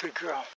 Good girl.